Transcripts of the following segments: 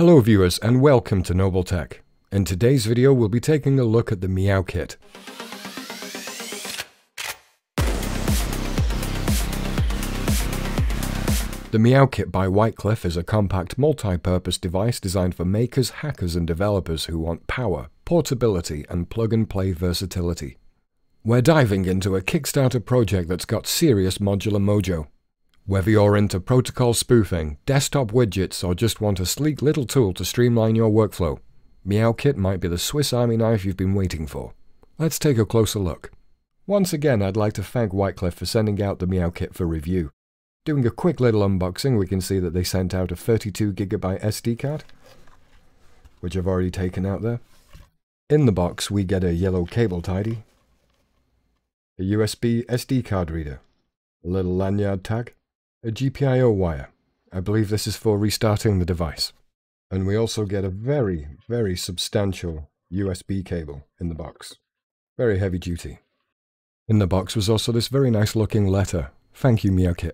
Hello viewers and welcome to Nobul Tech. In today's video we'll be taking a look at the Meow Kit. The Meow Kit by Whitecliff is a compact multi-purpose device designed for makers, hackers and developers who want power, portability and plug-and-play versatility. We're diving into a Kickstarter project that's got serious modular mojo. Whether you're into protocol spoofing, desktop widgets, or just want a sleek little tool to streamline your workflow, MeowKit might be the Swiss Army knife you've been waiting for. Let's take a closer look. Once again, I'd like to thank Whitecliff for sending out the MeowKit for review. Doing a quick little unboxing, we can see that they sent out a 32GB SD card, which I've already taken out there. In the box, we get a yellow cable tidy, a USB SD card reader, a little lanyard tag, a GPIO wire. I believe this is for restarting the device. And we also get a very, very substantial USB cable in the box. Very heavy duty. In the box was also this very nice looking letter. Thank you, MeowKit.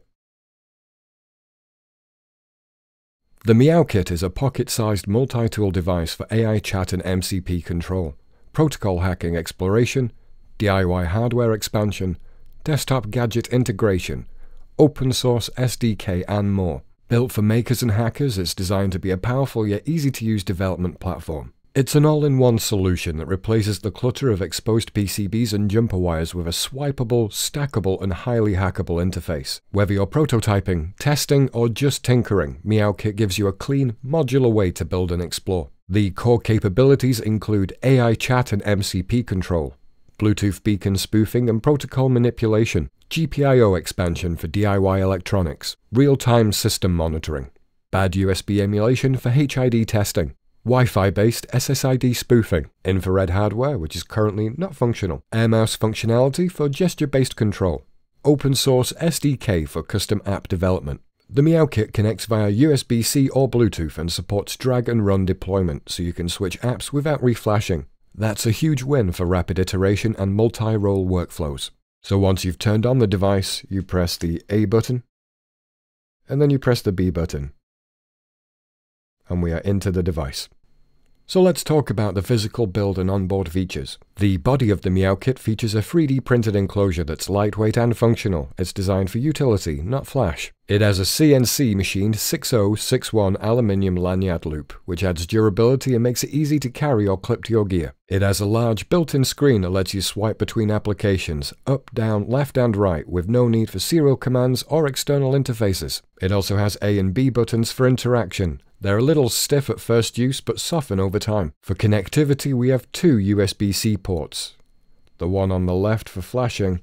The MeowKit is a pocket-sized multi-tool device for AI chat and MCP control, protocol hacking exploration, DIY hardware expansion, desktop gadget integration, open source SDK, and more. Built for makers and hackers, it's designed to be a powerful yet easy to use development platform. It's an all-in-one solution that replaces the clutter of exposed PCBs and jumper wires with a swipeable, stackable, and highly hackable interface. Whether you're prototyping, testing, or just tinkering, MeowKit gives you a clean, modular way to build and explore. The core capabilities include AI chat and MCP control, Bluetooth beacon spoofing and protocol manipulation, GPIO expansion for DIY electronics, real-time system monitoring, bad USB emulation for HID testing, Wi-Fi based SSID spoofing, infrared hardware which is currently not functional, air mouse functionality for gesture-based control, open source SDK for custom app development. The Meow Kit connects via USB-C or Bluetooth and supports drag and run deployment so you can switch apps without reflashing. That's a huge win for rapid iteration and multi-role workflows. So once you've turned on the device, you press the A button, and then you press the B button, and we are into the device. So let's talk about the physical build and onboard features. The body of the MeowKit features a 3D printed enclosure that's lightweight and functional. It's designed for utility, not flash. It has a CNC machined 6061 aluminium lanyard loop, which adds durability and makes it easy to carry or clip to your gear. It has a large built-in screen that lets you swipe between applications, up, down, left and right, with no need for serial commands or external interfaces. It also has A and B buttons for interaction, they're a little stiff at first use, but soften over time. For connectivity, we have two USB-C ports. The one on the left for flashing,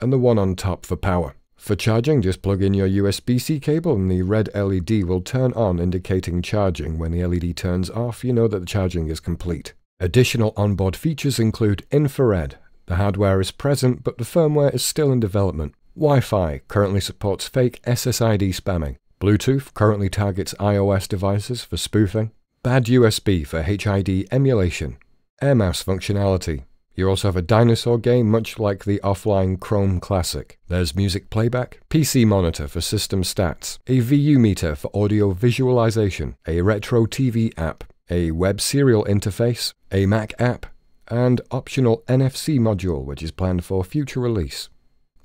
and the one on top for power. For charging, just plug in your USB-C cable and the red LED will turn on indicating charging. When the LED turns off, you know that the charging is complete. Additional onboard features include infrared. The hardware is present, but the firmware is still in development. Wi-Fi currently supports fake SSID spamming. Bluetooth currently targets iOS devices for spoofing. Bad USB for HID emulation. Air mouse functionality. You also have a dinosaur game much like the offline Chrome Classic. There's music playback, PC monitor for system stats, a VU meter for audio visualization, a retro TV app, a web serial interface, a Mac app, and optional NFC module which is planned for future release.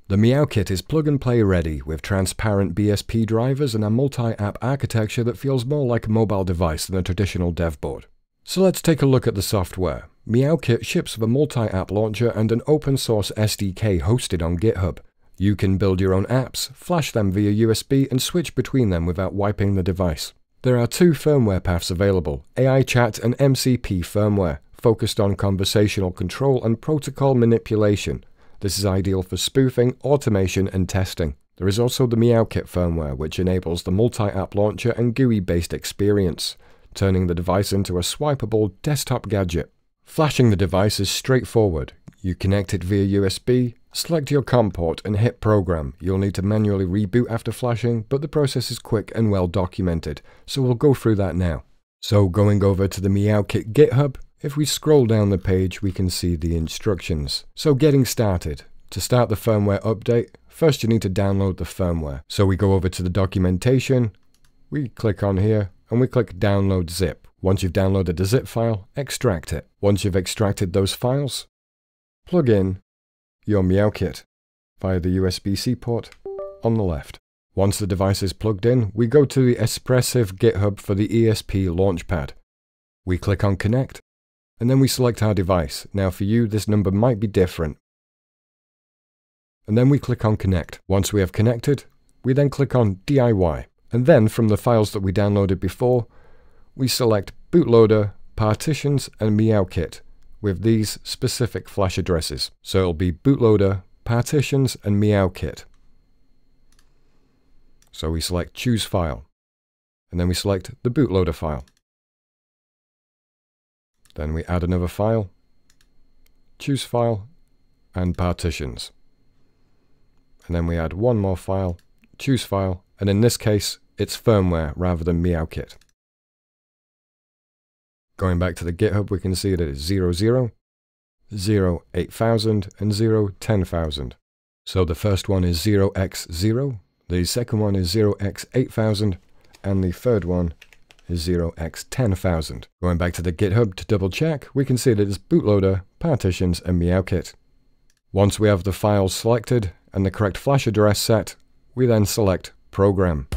The MeowKit is plug-and-play ready with transparent BSP drivers and a multi-app architecture that feels more like a mobile device than a traditional dev board. So let's take a look at the software. MeowKit ships with a multi-app launcher and an open-source SDK hosted on GitHub. You can build your own apps, flash them via USB, and switch between them without wiping the device. There are two firmware paths available, AI Chat and MCP firmware, focused on conversational control and protocol manipulation, this is ideal for spoofing, automation, and testing. There is also the MeowKit firmware, which enables the multi-app launcher and GUI-based experience, turning the device into a swipeable desktop gadget. Flashing the device is straightforward. You connect it via USB, select your COM port, and hit Program. You'll need to manually reboot after flashing, but the process is quick and well documented, so we'll go through that now. So going over to the MeowKit GitHub, if we scroll down the page, we can see the instructions. So getting started. To start the firmware update, first you need to download the firmware. So we go over to the documentation, we click on here, and we click Download Zip. Once you've downloaded the zip file, extract it. Once you've extracted those files, plug in your MeowKit via the USB-C port on the left. Once the device is plugged in, we go to the Espressif GitHub for the ESP Launchpad. We click on Connect, and then we select our device. Now for you, this number might be different. And then we click on Connect. Once we have connected, we then click on DIY. And then from the files that we downloaded before, we select bootloader, partitions, and MeowKit with these specific flash addresses. So it'll be bootloader, partitions, and MeowKit. So we select choose file, and then we select the bootloader file. Then we add another file, choose file, and partitions. And then we add one more file, choose file, and in this case, it's firmware rather than MeowKit. Going back to the GitHub, we can see that it's 00, 0, 8000, and 0, 10000. So the first one is 0x0, the second one is 0x8000, and the third one 0x10000. Going back to the GitHub to double check, we can see that it's bootloader, partitions, and MeowKit. Once we have the files selected and the correct flash address set, we then select Program.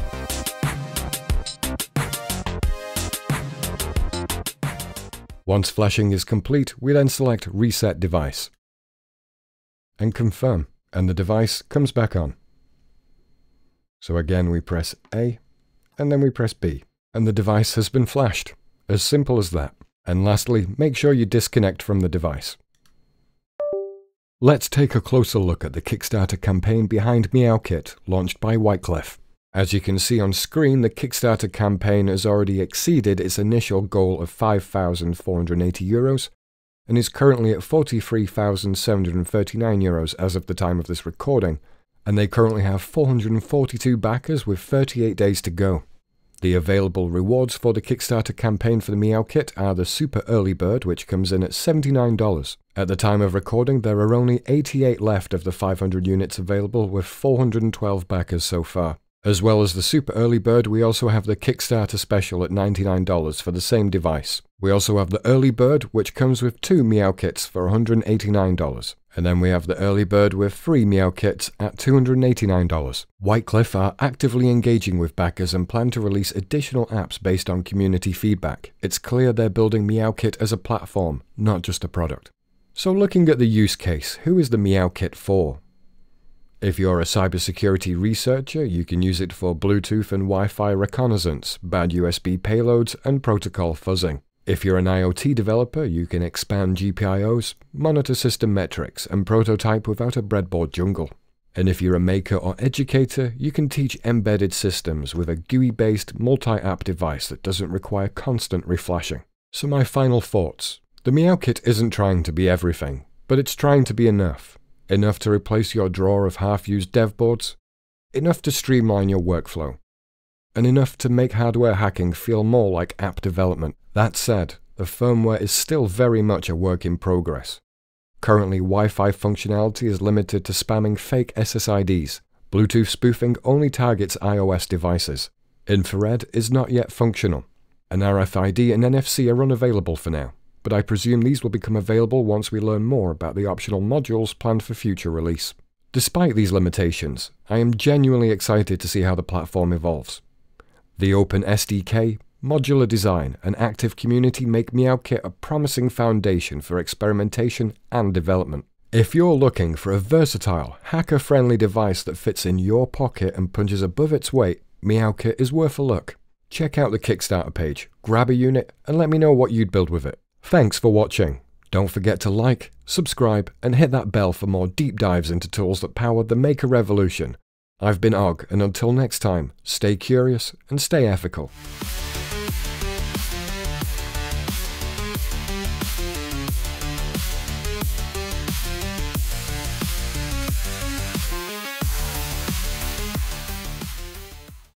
Once flashing is complete, we then select Reset Device and confirm, and the device comes back on. So again we press A, and then we press B, and the device has been flashed. As simple as that. And lastly, make sure you disconnect from the device. Let's take a closer look at the Kickstarter campaign behind MeowKit, launched by Whitecliff. As you can see on screen, the Kickstarter campaign has already exceeded its initial goal of 5,480 euros and is currently at 43,739 euros as of the time of this recording, and they currently have 442 backers with 38 days to go. The available rewards for the Kickstarter campaign for the Meow Kit are the Super Early Bird, which comes in at $79. At the time of recording, there are only 88 left of the 500 units available, with 412 backers so far. As well as the super early bird, we also have the Kickstarter special at $99 for the same device. We also have the early bird, which comes with two Meow Kits for $189. And then we have the early bird with three MeowKits at $289. Whitecliff are actively engaging with backers and plan to release additional apps based on community feedback. It's clear they're building Meow Kit as a platform, not just a product. So looking at the use case, who is the Meow Kit for? If you're a cybersecurity researcher, you can use it for Bluetooth and Wi-Fi reconnaissance, bad USB payloads, and protocol fuzzing. If you're an IoT developer, you can expand GPIOs, monitor system metrics, and prototype without a breadboard jungle. And if you're a maker or educator, you can teach embedded systems with a GUI-based multi-app device that doesn't require constant reflashing. So my final thoughts. The MeowKit isn't trying to be everything, but it's trying to be enough. Enough to replace your drawer of half-used dev boards, enough to streamline your workflow, and enough to make hardware hacking feel more like app development. That said, the firmware is still very much a work in progress. Currently, Wi-Fi functionality is limited to spamming fake SSIDs. Bluetooth spoofing only targets iOS devices. Infrared is not yet functional. An RFID and NFC are unavailable for now but I presume these will become available once we learn more about the optional modules planned for future release. Despite these limitations, I am genuinely excited to see how the platform evolves. The open SDK, modular design, and active community make MeowKit a promising foundation for experimentation and development. If you're looking for a versatile, hacker-friendly device that fits in your pocket and punches above its weight, MeowKit is worth a look. Check out the Kickstarter page, grab a unit, and let me know what you'd build with it. Thanks for watching. Don't forget to like, subscribe, and hit that bell for more deep dives into tools that powered the Maker Revolution. I've been Og, and until next time, stay curious and stay ethical.